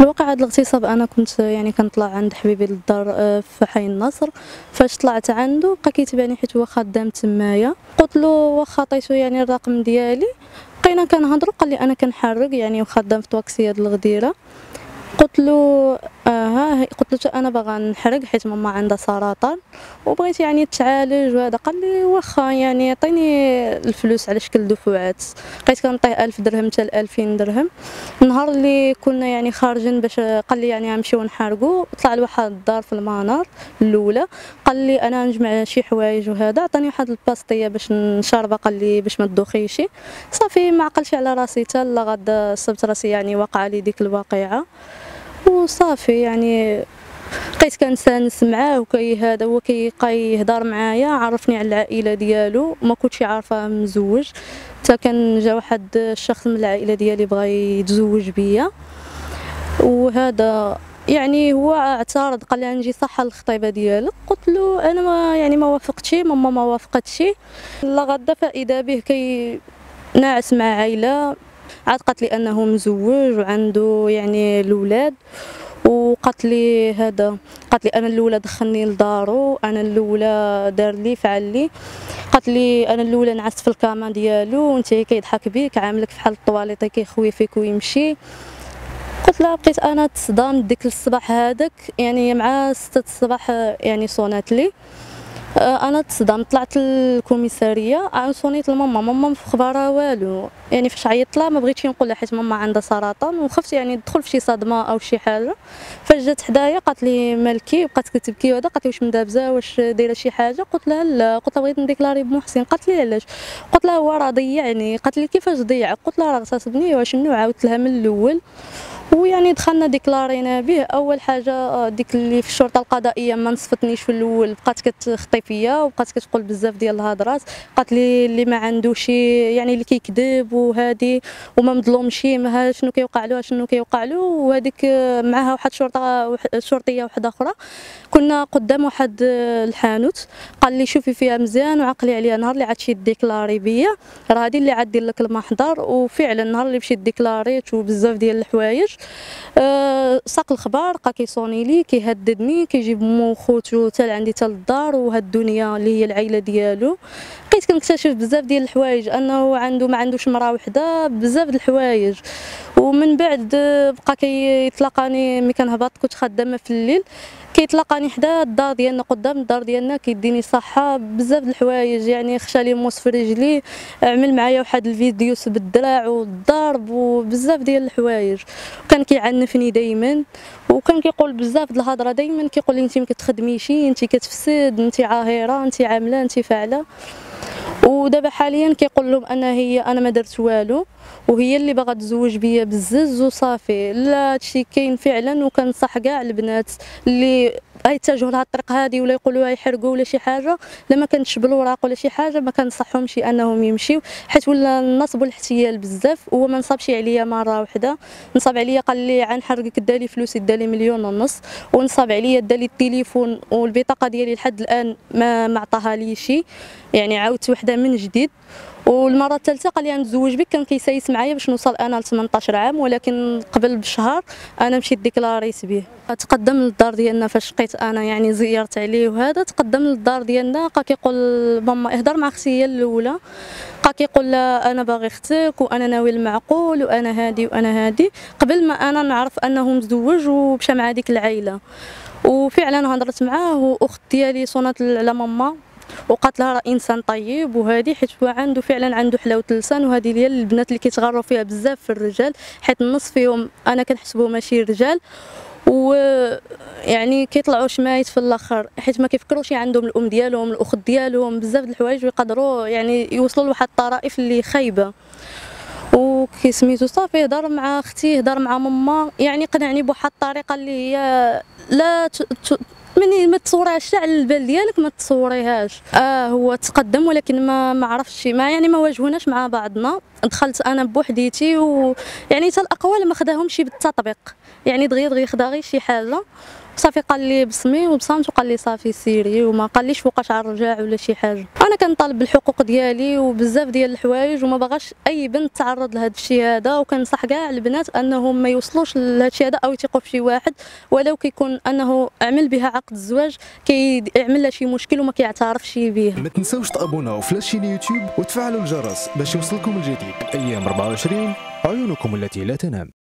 في الواقع هذا الاغتصاب. أنا كنت يعني كنطلع عند حبيبي للدار آه، في حي النصر. فاش طلعت عنده بقى كيتبعني حيت هو خدام تمايا. قلت له واخا عطيتو يعني الرقم ديالي. بقينا كنهضروا قال لي أنا كنحرق يعني وخدام في طواكسيه الغديرة. قلت له آه قلت له أنا باغا نحرق حيت ماما عندها سرطان وبغيت يعني تعالج وهذا. قال لي واخا يعني عطيني الفلوس على شكل دفعات. بقيت كنعطيه 1000 درهم حتى 2000 درهم. النهار اللي كنا يعني خارجين باش قال لي يعني غنمشيو نحرقوا طلع لواحد الدار في المنار الأولى. قال لي أنا نجمع شي حوايج وهذا. عطاني واحد الباستيه باش نشربها قال لي باش ما تدوخيشي صافي ما عقلش على راسي حتى غدا صبت راسي يعني وقع لي ديك الواقعة. وصافي يعني بقيت كنسانس معاه وكي هذا هو كيبقى يهضر معايا عرفني على العائلة ديالو ما كنتش عارفة مزوج حتى كان جا واحد الشخص من العائلة ديالي بغى يتزوج بيا. وهذا يعني هو اعترض قال لي نجي صح الخطيبة ديالك قلت له أنا ما يعني ما وافقتش ماما ما وافقتش. لا غدا فاذا به كي ناعس مع عائلة. عاد قالت لي انه مزوج وعنده يعني الأولاد وقالت لي هذا قالت لي أنا الأولى دخلني لدارو أنا الأولى دار لي فعل لي. قالت لي أنا الأولى نعست في الكاما ديالو وأنت كيضحك بيك عاملك فحال الطواليط كيخوي فيك ويمشي. قلت لها بقيت أنا تصدام ديك الصباح هذاك يعني مع ستة الصباح يعني صونات لي. أنا تصدمت طلعت للكوميسارية صونيت لماما ماما ما خبارها والو. يعني فاش عيطت لها ما بغيتش نقول لها حيت ماما عندها سرطان وخفت يعني ندخل في شي صدمة أو شي حاجة. فاش جات حدايا قالت لي مالكي بقات كتبكي وهذا قالت لي واش مدابزة واش دايرة شي حاجة؟ قلت لها لا. قلت لها بغيت نديكلاري بمحسن قالت لي علاش؟ قلت لها هو راه ضيعني قالت لي كيفاش ضيع؟ قلت لها راه اغتصبني وشنو عاودت لها من الأول. ويعني دخلنا ديكلارينا به أول حاجة آه، ديك اللي في الشرطة القضائية ما نصفتنيش في الأول. بقات كتخطي فيا وبقات كتقول بزاف ديال الهضرات. قالت لي اللي ما عندوش يعني اللي كيكذب وهذه وما مظلومش ما شنو كيوقع له شنو كيوقع له وهذيك آه، معها واحد شرطة شرطية واحدة أخرى. كنا قدام واحد آه، الحانوت. قال لي شوفي فيها مزيان وعقلي عليها. نهار اللي عاتجي ديكلاري بيا راه هذه اللي عاد دير لك المحضر. وفعلا نهار اللي مشيت ديكلاريت وبزاف ديال الحوايج أه ساق الخبر بقى كيصوني لي كيهددني كيجيب مو خوتو حتى عندي حتى للدار وهاد الدنيا اللي هي العائله ديالو. بقيت كنكتشف بزاف ديال الحوايج أنه عنده ما عندوش مراه وحدة بزاف د الحوايج. ومن بعد بقى كيتلاقاني ملي كنهبط كنت خدامة في الليل كيتلاقاني حدا الدار ديالنا قدام الدار ديالنا كيديني صحة بزاف د الحوايج. يعني خشى لي موس في رجلي عمل معايا واحد الفيديو بالدراع والضرب وبزاف ديال الحوايج. وكان كيعنفني دائما وكان كيقول بزاف د الهضرة دائما كيقول لي انت ما كتخدميش انت كتفسد انت عاهرة انت عاملة انت فاعلة. ودابا حاليا كيقول لهم أنا هي أنا ما درت والو وهي اللي باغا تزوج بيا بالزز وصافي. لا هادشي كاين فعلا وكنصح كاع البنات اللي يتجهوا لها الطريق هذه ولا يقولوا يحرقوا ولا شي حاجة لما كانتش بالوراق ولا شي حاجة ما كنصحهمش أنهم يمشيو حيت ولا النصب والاحتيال بزاف هو ما نصابش عليا مرة واحدة نصاب عليا قال لي غنحرقك دالي فلوس دالي مليون ونص ونصاب عليا دالي التليفون والبطاقة ديالي لحد الآن ما ما عطاها لي شي يعني عاودت وحدة من جديد. والمرة الثالثة قال لي نتزوج بك كان كيسايس معايا باش نوصل أنا ل 18 عام ولكن قبل بشهر أنا مشيت ديكلاريت به تقدم للدار ديالنا فاش لقيت أنا يعني زيرت عليه وهذا تقدم للدار ديالنا بقى كيقول ماما اهضر مع أختي الأولى. بقى كيقول لها أنا باغي أختك وأنا ناوي المعقول وأنا هادي وأنا هادي. قبل ما أنا نعرف أنه مزوج ومشى مع ديك العائله وفعلا هضرت معاه وأخت ديالي صونات على ماما. وقالت لها راه إنسان طيب وهذه حيت هو عنده فعلا عنده حلاوة اللسان وهذه هي البنات اللي كيتغروا فيها بزاف في الرجال حيت النص فيهم أنا كنحسبهم ماشي رجال و يعني كيطلعوا شمايت في الآخر حيت ما كيفكروش عندهم الأم ديالهم الأخت ديالهم بزاف د الحوايج ويقدروا يعني يوصلوا لواحد الطرائف اللي خايبة. وكي سميتو صافي هضر مع أختي هضر مع ماما يعني قنعني بواحد الطريقة اللي هي لا مني ما تصوريهاش على البال ديالك ما تصوريهاش. آه هو تقدم ولكن ما ما عرفتش ما يعني ما واجهوناش مع بعضنا. دخلت أنا بوحديتي ويعني حتى الأقوال ما خداهمش بالتطبيق. يعني دغيا دغيا خدا غير شي حاجة. صافي قال لي بصمي وبصمت وقال لي صافي سيري وما قاليش فوقاش غنرجع ولا شي حاجة. أنا كنطالب بالحقوق ديالي وبزاف ديال الحوايج وما باغاش أي بنت تعرض لهذا الشيء هذا وكنصح كاع البنات أنهم ما يوصلوش لهذا الشيء هذا أو يثقوا في شي واحد ولو كيكون أنه عمل بها عقد الزواج كيعمل لها شي مشكل وما كيعترفش بها ما تنساوش تابوناو في la chaîne YouTube وتفعلوا الجرس باش يوصلكم الجديد. أيام 24 عيونكم التي لا تنام.